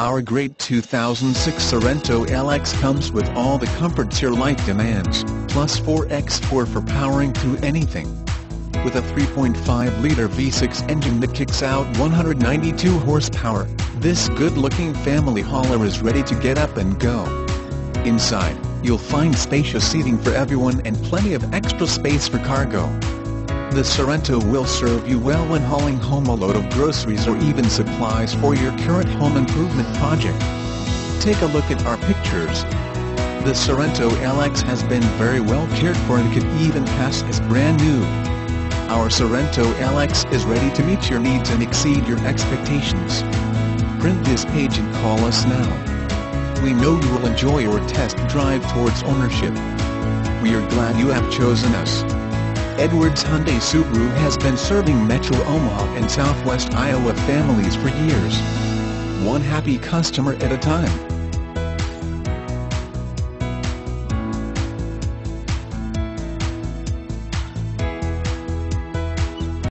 Our great 2006 Sorento LX comes with all the comforts your life demands, plus 4x4 for powering through anything. With a 3.5-liter V6 engine that kicks out 192 horsepower, this good-looking family hauler is ready to get up and go. Inside, you'll find spacious seating for everyone and plenty of extra space for cargo. The Sorento will serve you well when hauling home a load of groceries or even supplies for your current home improvement project. Take a look at our pictures. The Sorento LX has been very well cared for and could even pass as brand new. Our Sorento LX is ready to meet your needs and exceed your expectations. Print this page and call us now. We know you will enjoy your test drive towards ownership. We are glad you have chosen us. Edwards Hyundai Subaru has been serving Metro Omaha and Southwest Iowa families for years. One happy customer at a time.